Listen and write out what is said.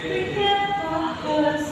Prepare for us.